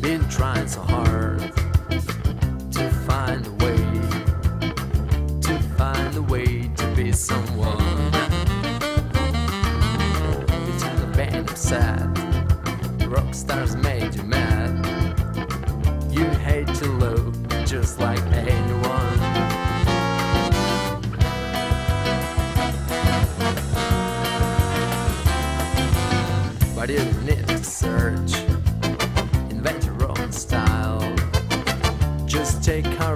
Been trying so hard to find a way, to find a way to be someone. You turned the band upside, rock stars made you mad. You hate to love just like anyone. But you need to search just take her